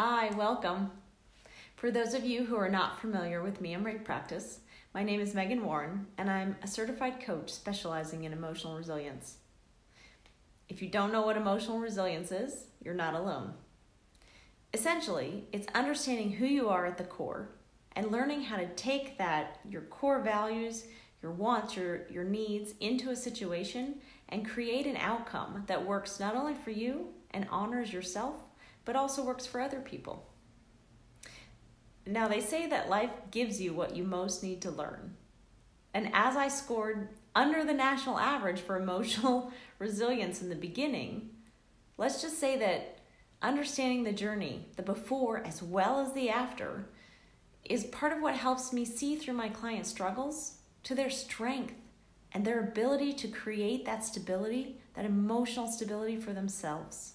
Hi, welcome. For those of you who are not familiar with me and Rake Practice, my name is Megan Warren, and I'm a certified coach specializing in emotional resilience. If you don't know what emotional resilience is, you're not alone. Essentially, it's understanding who you are at the core and learning how to take that, your core values, your wants, your, your needs, into a situation and create an outcome that works not only for you and honors yourself, but also works for other people. Now, they say that life gives you what you most need to learn. And as I scored under the national average for emotional resilience in the beginning, let's just say that understanding the journey, the before as well as the after, is part of what helps me see through my clients' struggles to their strength and their ability to create that stability, that emotional stability for themselves.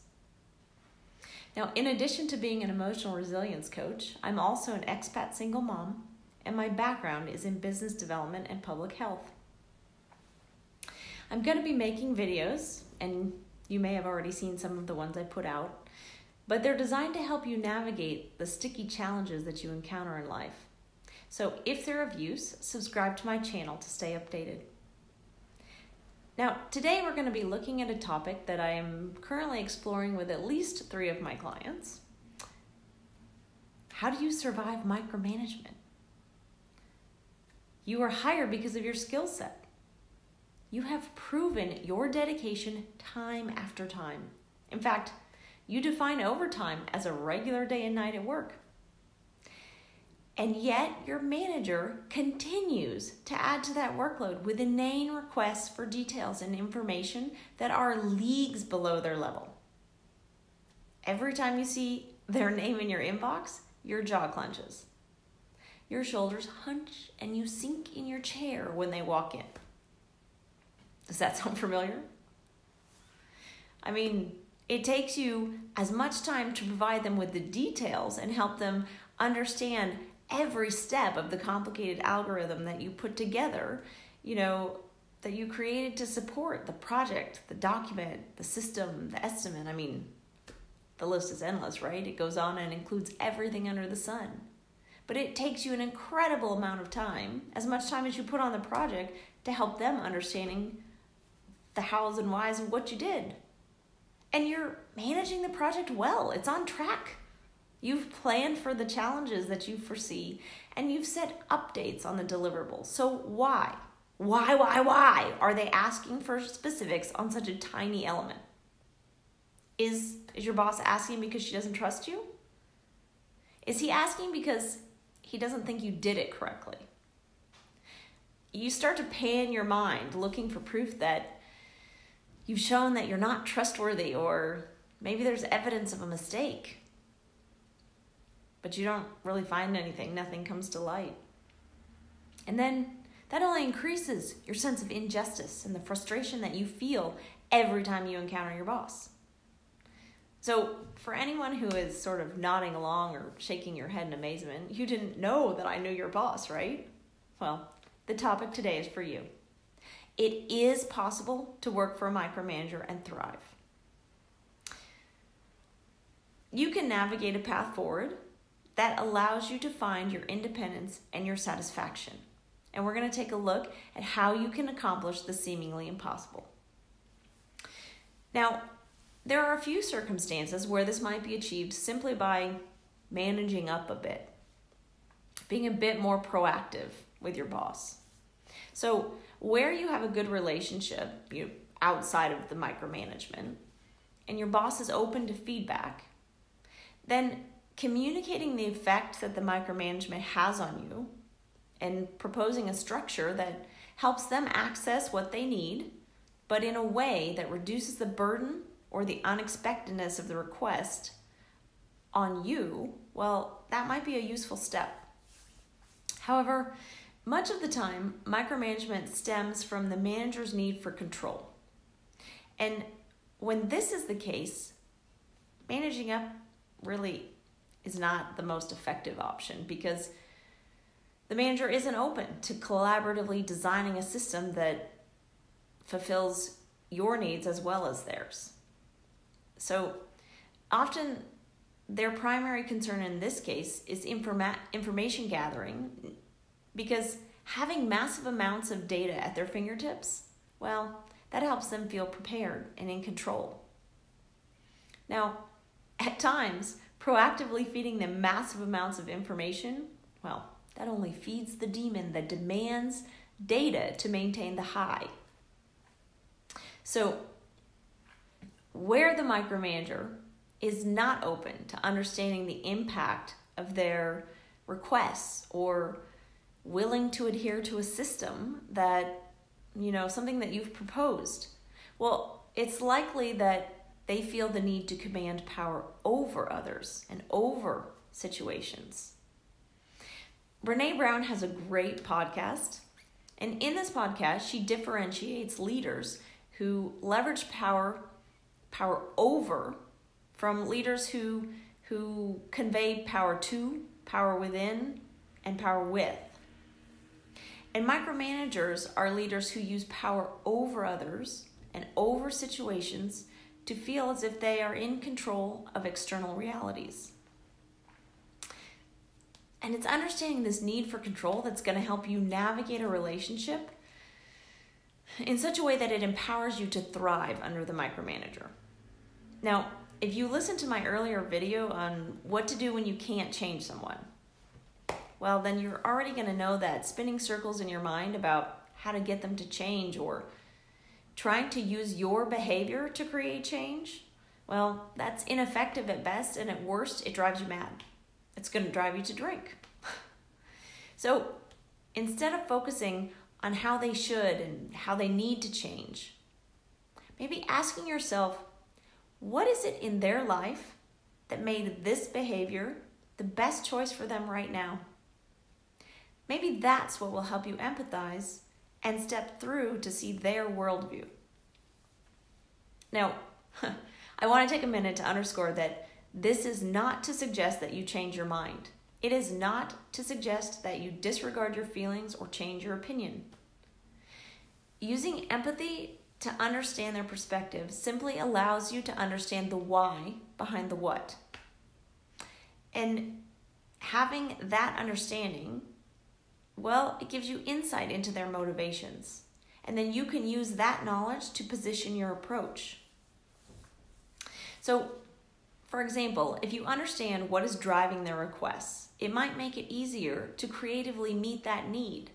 Now, in addition to being an emotional resilience coach, I'm also an expat single mom, and my background is in business development and public health. I'm going to be making videos, and you may have already seen some of the ones I put out, but they're designed to help you navigate the sticky challenges that you encounter in life. So, if they're of use, subscribe to my channel to stay updated. Now, today we're going to be looking at a topic that I am currently exploring with at least three of my clients. How do you survive micromanagement? You are hired because of your skill set. You have proven your dedication time after time. In fact, you define overtime as a regular day and night at work. And yet, your manager continues to add to that workload with inane requests for details and information that are leagues below their level. Every time you see their name in your inbox, your jaw clenches. Your shoulders hunch and you sink in your chair when they walk in. Does that sound familiar? I mean, it takes you as much time to provide them with the details and help them understand every step of the complicated algorithm that you put together, you know, that you created to support the project, the document, the system, the estimate. I mean, the list is endless, right? It goes on and includes everything under the sun. But it takes you an incredible amount of time, as much time as you put on the project, to help them understanding the hows and whys of what you did. And you're managing the project well, it's on track. You've planned for the challenges that you foresee and you've set updates on the deliverables. So, why? Why, why, why are they asking for specifics on such a tiny element? Is, is your boss asking because she doesn't trust you? Is he asking because he doesn't think you did it correctly? You start to pan your mind looking for proof that you've shown that you're not trustworthy or maybe there's evidence of a mistake but you don't really find anything, nothing comes to light. And then that only increases your sense of injustice and the frustration that you feel every time you encounter your boss. So, for anyone who is sort of nodding along or shaking your head in amazement, you didn't know that I knew your boss, right? Well, the topic today is for you. It is possible to work for a micromanager and thrive. You can navigate a path forward that allows you to find your independence and your satisfaction. And we're going to take a look at how you can accomplish the seemingly impossible. Now, there are a few circumstances where this might be achieved simply by managing up a bit, being a bit more proactive with your boss. So, where you have a good relationship, you outside of the micromanagement, and your boss is open to feedback, then communicating the effect that the micromanagement has on you and proposing a structure that helps them access what they need, but in a way that reduces the burden or the unexpectedness of the request on you, well, that might be a useful step. However, much of the time, micromanagement stems from the manager's need for control. And when this is the case, managing up really is not the most effective option because the manager isn't open to collaboratively designing a system that fulfills your needs as well as theirs. So often their primary concern in this case is informa- information gathering because having massive amounts of data at their fingertips, well, that helps them feel prepared and in control. Now, at times, proactively feeding them massive amounts of information, well, that only feeds the demon that demands data to maintain the high. So, where the micromanager is not open to understanding the impact of their requests or willing to adhere to a system that, you know, something that you've proposed, well, it's likely that they feel the need to command power over others and over situations. Brene Brown has a great podcast. And in this podcast, she differentiates leaders who leverage power power over from leaders who who convey power to, power within, and power with. And micromanagers are leaders who use power over others and over situations to feel as if they are in control of external realities. And it's understanding this need for control that's going to help you navigate a relationship in such a way that it empowers you to thrive under the micromanager. Now, if you listen to my earlier video on what to do when you can't change someone, well, then you're already going to know that spinning circles in your mind about how to get them to change or trying to use your behavior to create change, well, that's ineffective at best, and at worst, it drives you mad. It's going to drive you to drink. so instead of focusing on how they should and how they need to change, maybe asking yourself, what is it in their life that made this behavior the best choice for them right now? Maybe that's what will help you empathize and step through to see their worldview. Now, I want to take a minute to underscore that this is not to suggest that you change your mind. It is not to suggest that you disregard your feelings or change your opinion. Using empathy to understand their perspective simply allows you to understand the why behind the what. And having that understanding well, it gives you insight into their motivations. And then you can use that knowledge to position your approach. So, for example, if you understand what is driving their requests, it might make it easier to creatively meet that need.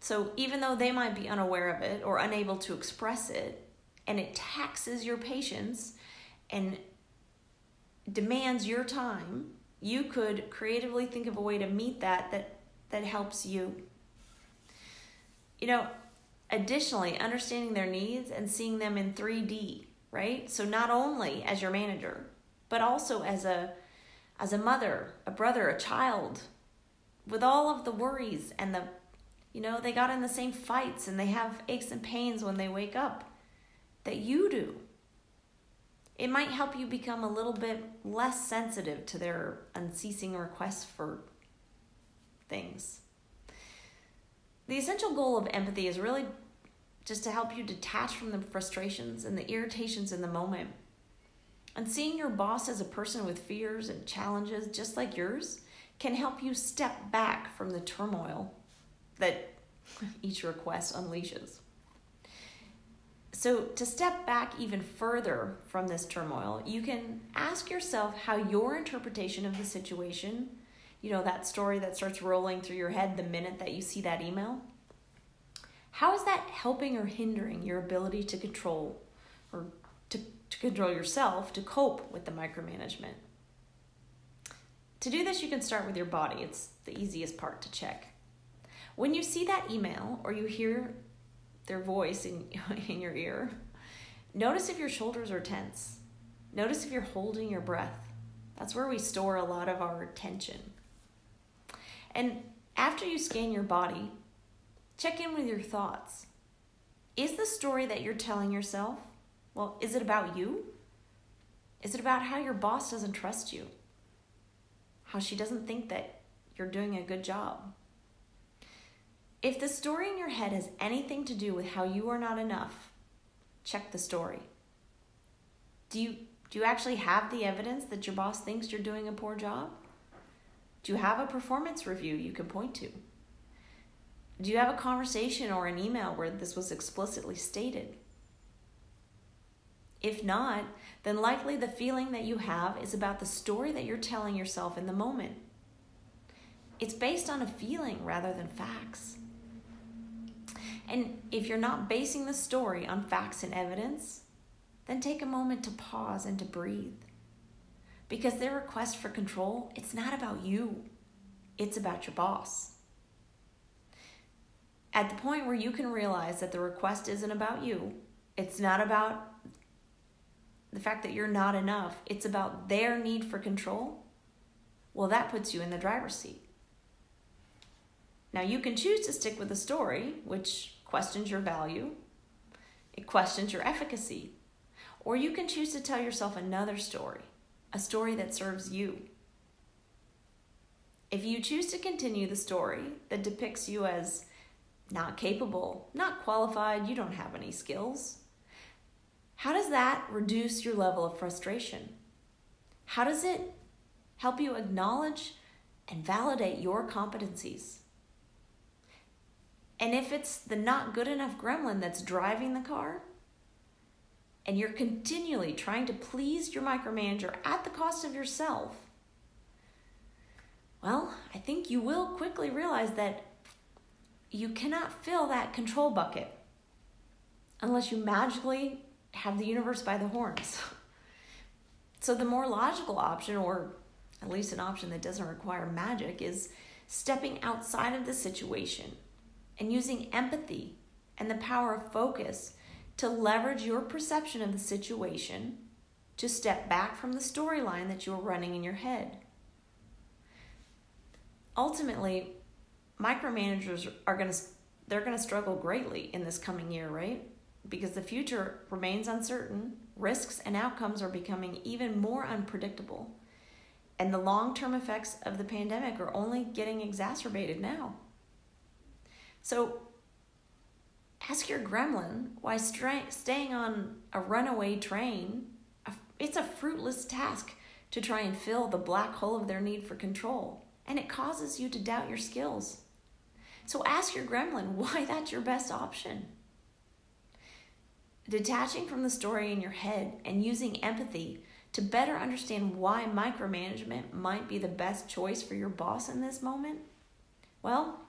So, even though they might be unaware of it or unable to express it, and it taxes your patience and demands your time, you could creatively think of a way to meet that that that helps you. You know, additionally, understanding their needs and seeing them in 3D, right? So not only as your manager, but also as a as a mother, a brother, a child, with all of the worries and the you know, they got in the same fights and they have aches and pains when they wake up that you do. It might help you become a little bit less sensitive to their unceasing requests for things. The essential goal of empathy is really just to help you detach from the frustrations and the irritations in the moment. And seeing your boss as a person with fears and challenges just like yours can help you step back from the turmoil that each request unleashes. So, to step back even further from this turmoil, you can ask yourself how your interpretation of the situation you know, that story that starts rolling through your head the minute that you see that email? How is that helping or hindering your ability to control or to, to control yourself to cope with the micromanagement? To do this, you can start with your body. It's the easiest part to check. When you see that email or you hear their voice in, in your ear, notice if your shoulders are tense. Notice if you're holding your breath. That's where we store a lot of our tension. And after you scan your body, check in with your thoughts. Is the story that you're telling yourself, well, is it about you? Is it about how your boss doesn't trust you? How she doesn't think that you're doing a good job? If the story in your head has anything to do with how you are not enough, check the story. Do you Do you actually have the evidence that your boss thinks you're doing a poor job? Do you have a performance review you can point to? Do you have a conversation or an email where this was explicitly stated? If not, then likely the feeling that you have is about the story that you're telling yourself in the moment. It's based on a feeling rather than facts. And if you're not basing the story on facts and evidence, then take a moment to pause and to breathe. Because their request for control, it's not about you, it's about your boss. At the point where you can realize that the request isn't about you, it's not about the fact that you're not enough, it's about their need for control, well, that puts you in the driver's seat. Now, you can choose to stick with the story, which questions your value, it questions your efficacy, or you can choose to tell yourself another story, a story that serves you. If you choose to continue the story that depicts you as not capable, not qualified, you don't have any skills, how does that reduce your level of frustration? How does it help you acknowledge and validate your competencies? And if it's the not good enough gremlin that's driving the car, and you're continually trying to please your micromanager at the cost of yourself, well, I think you will quickly realize that you cannot fill that control bucket unless you magically have the universe by the horns. So, the more logical option, or at least an option that doesn't require magic, is stepping outside of the situation and using empathy and the power of focus to leverage your perception of the situation to step back from the storyline that you're running in your head. Ultimately, micromanagers are going to they're going to struggle greatly in this coming year, right? Because the future remains uncertain, risks and outcomes are becoming even more unpredictable, and the long-term effects of the pandemic are only getting exacerbated now. So, ask your gremlin why staying on a runaway train it's a fruitless task to try and fill the black hole of their need for control and it causes you to doubt your skills. So ask your gremlin why that's your best option. Detaching from the story in your head and using empathy to better understand why micromanagement might be the best choice for your boss in this moment well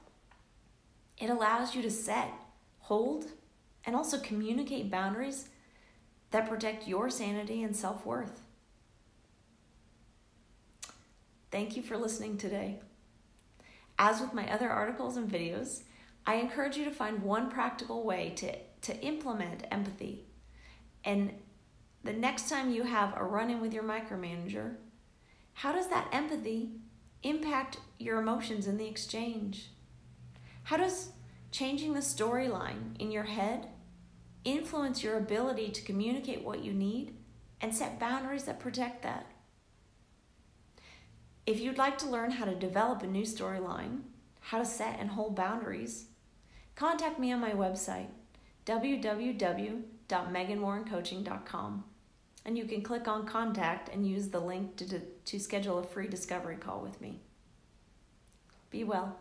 it allows you to set hold, and also communicate boundaries that protect your sanity and self worth. Thank you for listening today. As with my other articles and videos, I encourage you to find one practical way to, to implement empathy. And the next time you have a run in with your micromanager, how does that empathy impact your emotions in the exchange? How does changing the storyline in your head influence your ability to communicate what you need and set boundaries that protect that. If you'd like to learn how to develop a new storyline, how to set and hold boundaries, contact me on my website, www.meganwarrencoaching.com. And you can click on contact and use the link to, to schedule a free discovery call with me. Be well.